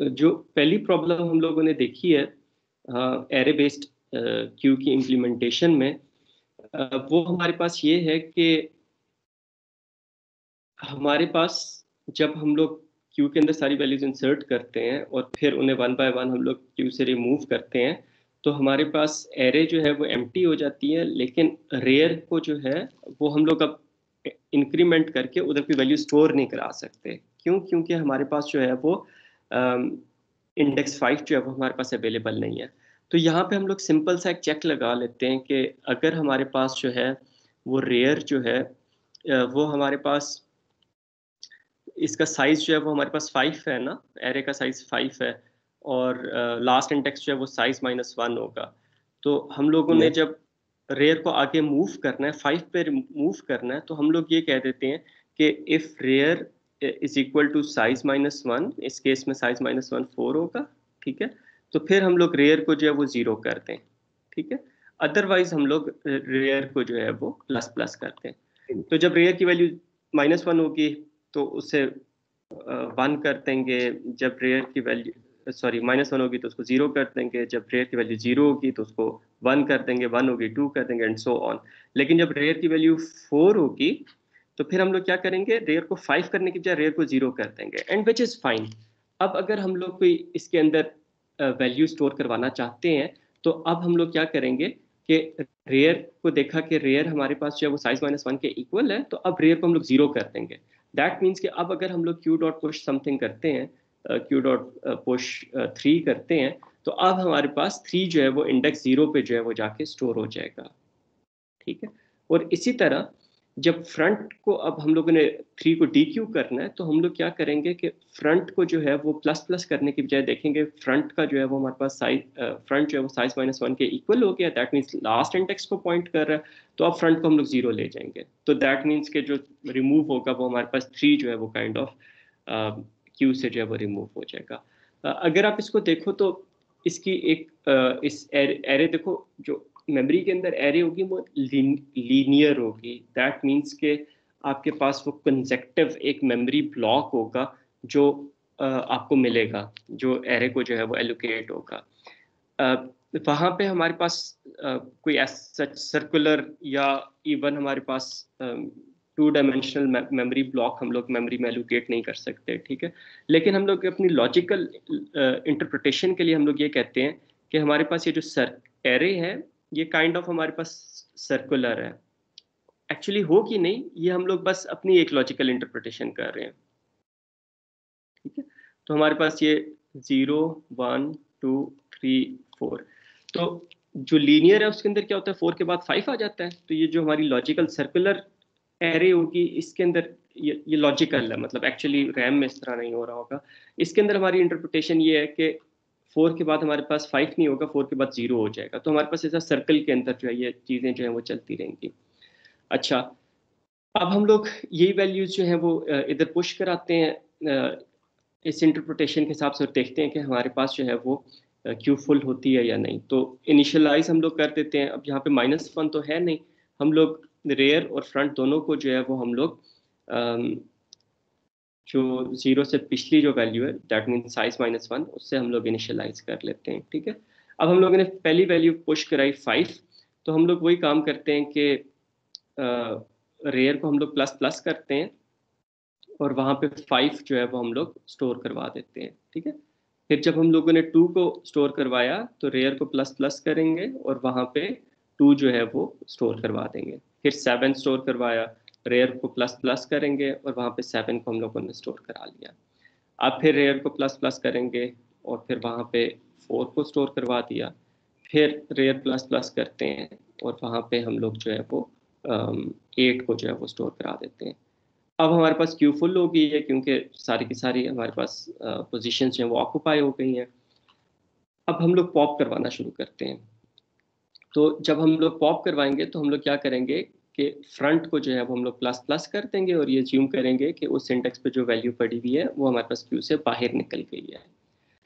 जो पहली प्रॉब्लम हम लोगों ने देखी है एरे बेस्ड क्यू की इम्प्लीमेंटेशन में वो हमारे पास ये है कि हमारे पास जब हम लोग क्यू के अंदर सारी वैल्यूज़ इंसर्ट करते हैं और फिर उन्हें वन बाय वन हम लोग क्यू से रिमूव करते हैं तो हमारे पास एरे जो है वो एम हो जाती है, लेकिन रेयर को जो है वो हम लोग अब इंक्रीमेंट करके उधर की वैल्यू स्टोर नहीं करा सकते। क्यों? क्योंकि हमारे पास जो है वो इंडेक्स फाइव जो है वो हमारे पास अवेलेबल नहीं है। तो यहाँ पे हम लोग सिंपल सा एक चेक लगा लेते हैं कि अगर हमारे पास जो है वो रेयर जो है वो हमारे पास इसका साइज़ जो है वो हमारे पास फाइव है ना? एरे का साइज़ फाइव है और लास्ट इंडेक्स जो है वो साइज़ माइनस वन होगा। तो हम लोगों ने जब रेयर को आगे मूव करना है फाइव पे मूव करना है तो हम लोग ये कह देते हैं कि if rear is equal to size minus one इस केस में साइज़ माइनस वन फोर होगा, ठीक है? तो फिर हम लोग रेयर को जो है वो ज़ीरो करते हैं, ठीक है? अदरवाइज़ हम लोग रेयर को जो है वो प्लस प्लस करते हैं। तो जब रेयर की वैल्यू माइनस वन होगी तो उसे वन कर देंगे। जब रेयर की वैल्यू सॉरी माइनस वन होगी तो उसको ज़ीरो कर देंगे। जब रेयर की वैल्यू ज़ीरो होगी तो उसको वन कर देंगे वन होगी टू कर देंगे एंड सो ऑन लेकिन जब रेयर की वैल्यू फोर होगी तो फिर हम लोग क्या करेंगे? रेयर को फाइव करने की बजाय रेयर को ज़ीरो कर देंगे एंड विच इज़ फाइन अब अगर हम लोग कोई इसके अंदर वैल्यू स्टोर करवाना चाहते हैं तो अब हम लोग क्या करेंगे कि रेयर को देखा कि रेयर हमारे पास जो है वो साइज़ माइनस वन के इक्वल है तो अब रेयर को हम लोग ज़ीरो कर देंगे। दैट मीन्स कि अब अगर हम लोग क्यू डॉट पुश समथिंग करते हैं क्यू डॉट पुश थ्री करते हैं तो अब हमारे पास थ्री जो है वो इंडेक्स ज़ीरो पे जो है वो जाके स्टोर हो जाएगा। ठीक है? और इसी तरह जब फ्रंट को अब हम लोगों ने थ्री को डी क्यू करना है तो हम लोग क्या करेंगे कि फ्रंट को जो है वो प्लस प्लस करने की बजाय देखेंगे फ्रंट का जो है वो हमारे पास साइज़ फ्रंट जो है वो साइज़ माइनस वन के इक्वल हो गया दैट मीन्स लास्ट इंडेक्स को पॉइंट कर रहा है तो अब फ्रंट को हम लोग ज़ीरो ले जाएँगे। तो दैट मीन्स के जो रिमूव होगा वो हमारे पास थ्री जो है वो काइंड ऑफ़ क्यू से जो है वो रिमूव हो जाएगा। uh, अगर आप इसको देखो तो इसकी एक uh, इस एरे देखो जो मेमोरी के अंदर एरे होगी, वो लीनियर होगी। दैट मीन्स के आपके पास वो कंजेक्टिव एक मेमोरी ब्लॉक होगा, जो आपको मिलेगा, जो एरे को जो है वो एलोकेट होगा। वहाँ पे हमारे पास कोई सच सर्कुलर या इवन हमारे पास टू डायमेंशनल मेमोरी ब्लॉक हम लोग मेमोरी में एलोकेट नहीं कर सकते, ठीक है? लेकिन हम लोग अपनी लॉजिकल इंटरप्रिटेशन के लिए हम लोग ये कहते हैं कि हमारे पास ये जो सर एरे है ये काइंड kind ऑफ़ of हमारे पास सर्कुलर है। एक्चुअली हो कि नहीं, ये हम लोग बस अपनी एक लॉजिकल इंटरप्रिटेशन कर रहे हैं। ठीक है? तो हमारे पास ये zero one two three four तो जो लीनियर है, उसके अंदर क्या होता है? फोर के बाद फाइव आ जाता है। तो ये जो हमारी लॉजिकल सर्कुलर एरे होगी, इसके अंदर ये ये लॉजिकल है। मतलब एक्चुअली रैम में इस तरह नहीं हो रहा होगा। इसके अंदर हमारी इंटरप्रिटेशन ये है कि फोर के बाद हमारे पास फाइव नहीं होगा फोर के बाद ज़ीरो हो जाएगा। तो हमारे पास ऐसा सर्कल के अंदर जो है ये चीज़ें जो है वो चलती रहेंगी। अच्छा अब हम लोग यही वैल्यूज़ जो हैं वो इधर पुश कराते हैं इस इंटरप्रटेशन के हिसाब से देखते हैं कि हमारे पास जो है वो क्यू फुल होती है या नहीं। तो इनिशलाइज हम लोग कर देते हैं। अब यहाँ पे माइनस वन तो है नहीं। हम लोग रेयर और फ्रंट दोनों को जो है वो हम लोग जो ज़ीरो से पिछली जो वैल्यू है that mean size minus one उससे हम लोग इनिशियलाइज कर लेते हैं, ठीक है? अब हम लोगों ने पहली वैल्यू पुश कराई फाइव तो हम लोग वही काम करते हैं कि रेयर को हम लोग प्लस प्लस करते हैं, और वहाँ पे फाइव जो है वो हम लोग स्टोर करवा देते हैं, ठीक है? फिर जब हम लोगों ने टू को स्टोर करवाया तो रेयर को प्लस प्लस करेंगे, और वहाँ पे टू जो है वो स्टोर करवा देंगे। फिर सेवन स्टोर करवाया रेयर को प्लस प्लस करेंगे और वहाँ पे सेवन को हम लोगों ने स्टोर करा लिया। अब फिर रेयर को प्लस प्लस करेंगे और फिर वहाँ पे फोर को स्टोर करवा दिया। फिर रेयर प्लस प्लस करते हैं और वहाँ पे हम लोग जो है वो एट को जो है वो स्टोर करा देते हैं। अब हमारे पास क्यू फुल हो गई है क्योंकि सारी की सारी हमारे पास पोजीशंस जो हैं वो ऑक्यूपाई हो गई हैं। अब हम लोग पॉप करवाना शुरू करते हैं। तो जब हम लोग पॉप करवाएँगे तो हम लोग क्या करेंगे कि फ्रंट को जो है वो हम लोग प्लस प्लस कर देंगे और ये ज्यूम करेंगे कि उस सिंटेक्स पे जो वैल्यू पड़ी हुई है, वो हमारे पास क्यू से बाहर निकल गई है।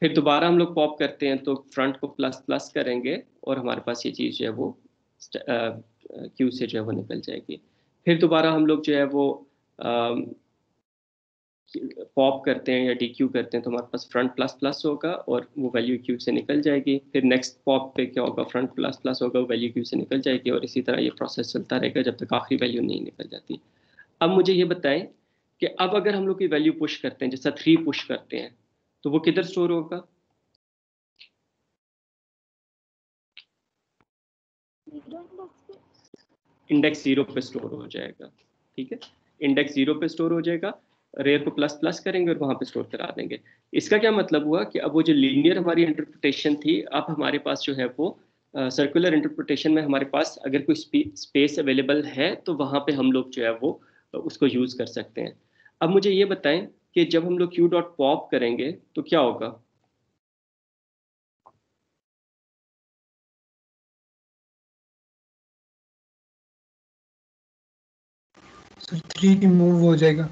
फिर दोबारा हम लोग पॉप करते हैं तो फ्रंट को प्लस प्लस करेंगे और हमारे पास ये चीज़ जो है वो क्यू से जो है वो निकल जाएगी। फिर दोबारा हम लोग जो है वो पॉप करते हैं या डी क्यू करते हैं तो हमारे पास फ्रंट प्लस प्लस होगा और वो वैल्यू क्यू से निकल जाएगी। फिर नेक्स्ट पॉप पे क्या होगा? फ्रंट प्लस प्लस होगा, वो वैल्यू क्यू से निकल जाएगी और इसी तरह ये प्रोसेस चलता रहेगा जब तक आखिरी वैल्यू नहीं निकल जाती। अब मुझे ये बताएँ कि अब अगर हम लोग की वैल्यू पुश करते हैं, जैसा थ्री पुश करते हैं तो वो किधर स्टोर होगा? इंडेक्स ज़ीरो पे स्टोर हो जाएगा, ठीक है? इंडेक्स ज़ीरो पे स्टोर हो जाएगा। रेयर को प्लस प्लस करेंगे और वहाँ पे स्टोर करा देंगे। इसका क्या मतलब हुआ कि अब वो जो लीनियर हमारी इंटरप्रिटेशन थी अब हमारे पास जो है वो सर्कुलर uh, इंटरप्रिटेशन में हमारे पास अगर कोई स्पेस अवेलेबल है तो वहाँ पे हम लोग जो है वो उसको यूज़ कर सकते हैं। अब मुझे ये बताएँ कि जब हम लोग क्यू डॉट पॉप करेंगे तो क्या होगा? सर थ्री मूव हो जाएगा।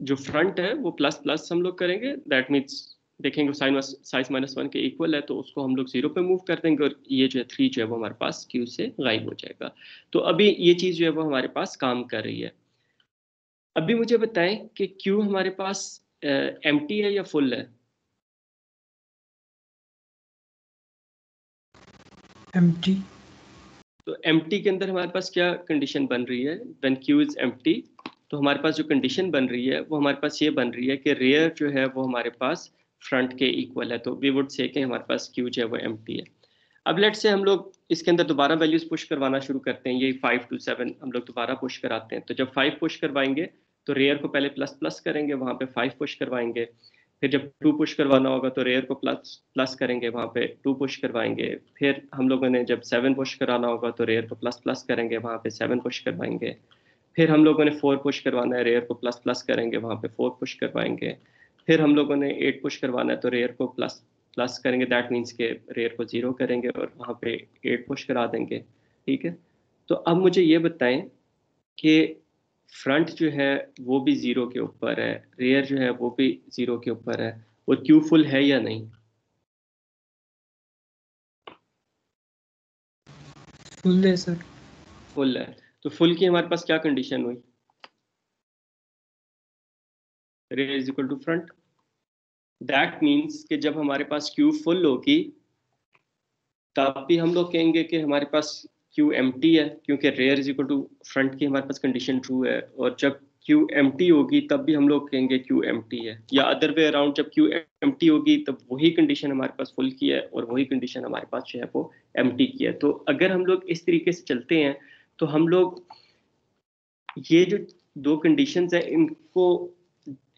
जो फ्रंट है वो प्लस प्लस हम लोग करेंगे। दैट मीन्स देखेंगे साइन साइज़ माइनस वन के इक्वल है तो उसको हम लोग ज़ीरो पे मूव कर देंगे और ये जो है थ्री जो है वो हमारे पास क्यू से गायब हो जाएगा। तो अभी ये चीज़ जो है वो हमारे पास काम कर रही है। अभी मुझे बताएँ कि क्यू हमारे पास एम uh, है या फुल है? एम तो एमटी के अंदर हमारे पास क्या कंडीशन बन रही है? व्हेन क्यू इज़ एम तो हमारे पास जो कंडीशन बन रही है, वो हमारे पास ये बन रही है कि रेयर जो है, वो हमारे पास फ्रंट के इक्वल है। तो वी वुड से कि हमारे पास क्यू जो है, वो एमटी है। अब लेट से हम लोग इसके अंदर दोबारा वैल्यूज़ पुश करवाना शुरू करते हैं। ये फाइव टू सेवन हम लोग दोबारा पुश कराते हैं। तो जब फाइव पुश करवाएँगे तो रेयर को पहले प्लस प्लस करेंगे, वहाँ पे फाइव पुश करवाएँगे। फिर जब टू पुश करवाना होगा तो रेयर को प्लस प्लस करेंगे, वहाँ पे टू पुश करवाएँगे। फिर हम लोगों ने जब सेवन पुश कराना होगा तो रेयर को प्लस प्लस करेंगे, वहाँ पे सेवन पुश करवाएँगे। फिर हम लोगों ने फोर पुश करवाना है रेयर को प्लस प्लस करेंगे वहाँ पे फोर पुश करवाएँगे। फिर हम लोगों ने एट पुश करवाना है तो रेयर को प्लस प्लस करेंगे। दैट मीन्स के रेयर को ज़ीरो करेंगे और वहाँ पे एट पुश करा देंगे। ठीक है? तो अब मुझे ये बताएँ कि फ्रंट जो है वो भी ज़ीरो के ऊपर है रेयर जो है वो भी ज़ीरो के ऊपर है और क्यू फुल है या नहीं? फुल है सर फुल है। तो फुल की हमारे पास क्या कंडीशन हुई? Is equal to front that means कि जब हमारे पास क्यू फुल होगी, तब भी हम लोग कहेंगे कि हमारे पास क्यू एम है, क्योंकि rear is equal to front की हमारे पास कंडीशन ट्रू है। और जब क्यू एम होगी, तब भी हम लोग कहेंगे क्यू एम है। या अदर वे अराउंड जब क्यू एम होगी, तब वही कंडीशन हमारे पास फुल की है, और वही कंडीशन हमारे पास जो है वो एम की है। तो अगर हम लोग इस तरीके से चलते हैं तो हम लोग ये जो दो कंडीशंस है इनको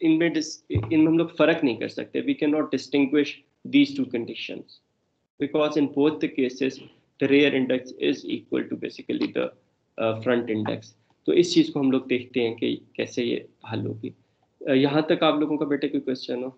इनमें इनमें हम लोग फ़र्क नहीं कर सकते। We can not distinguish these two conditions because in both the cases the rear index is equal to basically the uh, तो इस चीज़ को हम लोग देखते हैं कि कैसे ये हल होगी। यहाँ तक आप लोगों का बेटे कोई क्वेश्चन हो?